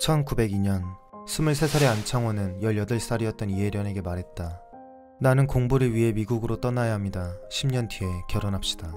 1902년 23살의 안창호는 18살이었던 이혜련에게 말했다. 나는 공부를 위해 미국으로 떠나야 합니다. 10년 뒤에 결혼합시다.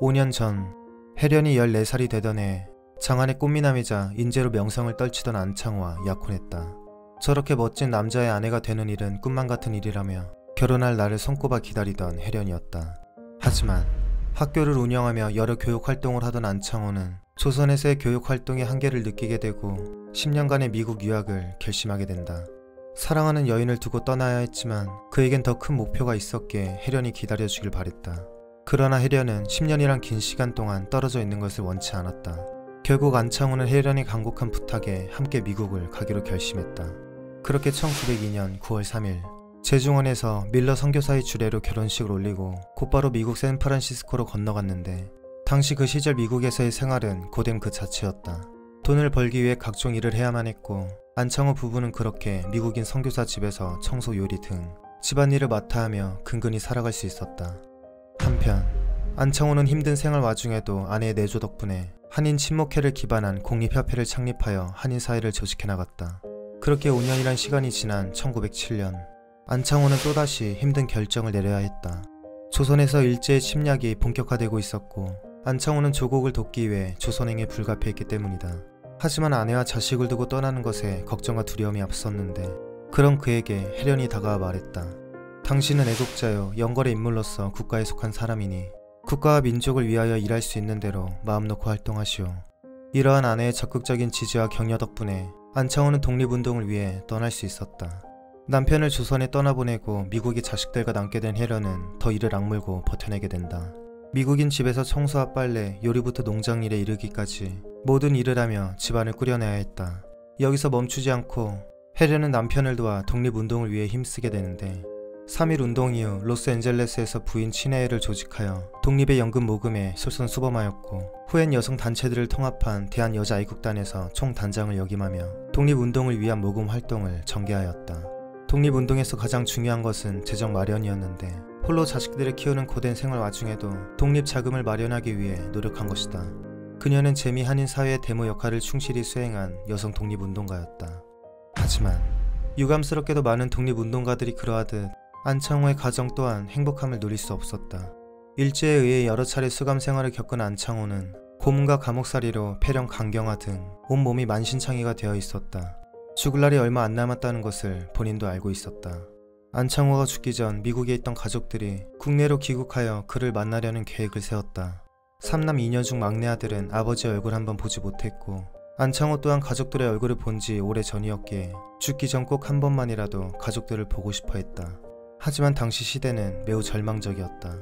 5년 전 혜련이 14살이 되던 해 장안의 꽃미남이자 인재로 명성을 떨치던 안창호와 약혼했다. 저렇게 멋진 남자의 아내가 되는 일은 꿈만 같은 일이라며 결혼할 날을 손꼽아 기다리던 혜련이었다. 하지만 학교를 운영하며 여러 교육 활동을 하던 안창호는 조선에서의 교육 활동의 한계를 느끼게 되고 10년간의 미국 유학을 결심하게 된다. 사랑하는 여인을 두고 떠나야 했지만 그에겐 더 큰 목표가 있었기에 혜련이 기다려주길 바랬다. 그러나 혜련은 10년이란 긴 시간 동안 떨어져 있는 것을 원치 않았다. 결국 안창호는 혜련이 간곡한 부탁에 함께 미국을 가기로 결심했다. 그렇게 1902년 9월 3일 제중원에서 밀러 선교사의 주례로 결혼식을 올리고 곧바로 미국 샌프란시스코로 건너갔는데 당시 그 시절 미국에서의 생활은 고됨 그 자체였다. 돈을 벌기 위해 각종 일을 해야만 했고 안창호 부부는 그렇게 미국인 선교사 집에서 청소 요리 등 집안일을 맡아 하며 근근히 살아갈 수 있었다. 한편 안창호는 힘든 생활 와중에도 아내의 내조 덕분에 한인 친목회를 기반한 공립협회를 창립하여 한인 사회를 조직해 나갔다. 그렇게 5년이란 시간이 지난 1907년 안창호는 또다시 힘든 결정을 내려야 했다. 조선에서 일제의 침략이 본격화되고 있었고 안창호는 조국을 돕기 위해 조선행에 불가피했기 때문이다. 하지만 아내와 자식을 두고 떠나는 것에 걱정과 두려움이 앞섰는데 그런 그에게 혜련이 다가와 말했다. 당신은 애국자요 영걸의 인물로서 국가에 속한 사람이니 국가와 민족을 위하여 일할 수 있는 대로 마음 놓고 활동하시오. 이러한 아내의 적극적인 지지와 격려 덕분에 안창호는 독립운동을 위해 떠날 수 있었다. 남편을 조선에 떠나보내고 미국의 자식들과 남게 된 혜련은 더 이를 악물고 버텨내게 된다. 미국인 집에서 청소와 빨래, 요리부터 농장일에 이르기까지 모든 일을 하며 집안을 꾸려내야 했다. 여기서 멈추지 않고 혜련은 남편을 도와 독립운동을 위해 힘쓰게 되는데 3.1 운동 이후 로스앤젤레스에서 부인 친애를 조직하여 독립의 연금 모금에 솔선수범하였고 후엔 여성 단체들을 통합한 대한여자애국단에서 총단장을 역임하며 독립운동을 위한 모금 활동을 전개하였다. 독립운동에서 가장 중요한 것은 재정 마련이었는데 홀로 자식들을 키우는 고된 생활 와중에도 독립 자금을 마련하기 위해 노력한 것이다. 그녀는 재미 한인 사회의 데모 역할을 충실히 수행한 여성 독립운동가였다. 하지만 유감스럽게도 많은 독립운동가들이 그러하듯 안창호의 가정 또한 행복함을 누릴 수 없었다. 일제에 의해 여러 차례 수감 생활을 겪은 안창호는 고문과 감옥살이로 폐렴 강경화 등 온몸이 만신창이가 되어 있었다. 죽을 날이 얼마 안 남았다는 것을 본인도 알고 있었다. 안창호가 죽기 전 미국에 있던 가족들이 국내로 귀국하여 그를 만나려는 계획을 세웠다. 3남 2녀 중 막내 아들은 아버지의 얼굴 한번 보지 못했고 안창호 또한 가족들의 얼굴을 본 지 오래 전이었기에 죽기 전 꼭 한 번만이라도 가족들을 보고 싶어 했다. 하지만 당시 시대는 매우 절망적이었다.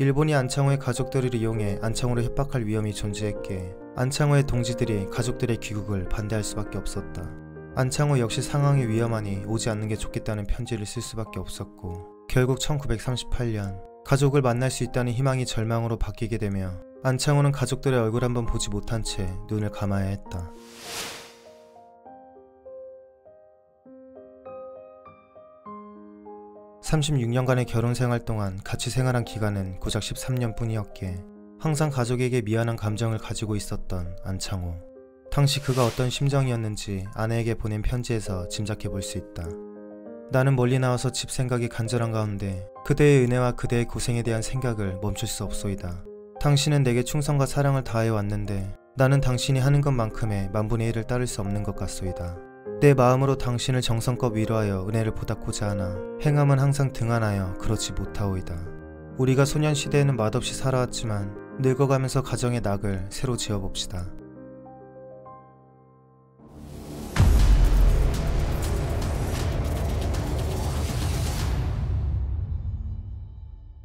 일본이 안창호의 가족들을 이용해 안창호를 협박할 위험이 존재했기에 안창호의 동지들이 가족들의 귀국을 반대할 수밖에 없었다. 안창호 역시 상황이 위험하니 오지 않는 게 좋겠다는 편지를 쓸 수밖에 없었고 결국 1938년 가족을 만날 수 있다는 희망이 절망으로 바뀌게 되며 안창호는 가족들의 얼굴 한번 보지 못한 채 눈을 감아야 했다. (36년간의) 결혼 생활 동안 같이 생활한 기간은 고작 (13년) 뿐이었기에 항상 가족에게 미안한 감정을 가지고 있었던 안창호 당시 그가 어떤 심정이었는지 아내에게 보낸 편지에서 짐작해 볼 수 있다. 나는 멀리 나와서 집 생각이 간절한 가운데 그대의 은혜와 그대의 고생에 대한 생각을 멈출 수 없소이다. 당신은 내게 충성과 사랑을 다해 왔는데 나는 당신이 하는 것만큼의 만분의 일을 따를 수 없는 것 같소이다. 내 마음으로 당신을 정성껏 위로하여 은혜를 보답고자 하나 행함은 항상 등한하여 그렇지 못하오이다. 우리가 소년시대에는 맛없이 살아왔지만 늙어가면서 가정의 낙을 새로 지어봅시다.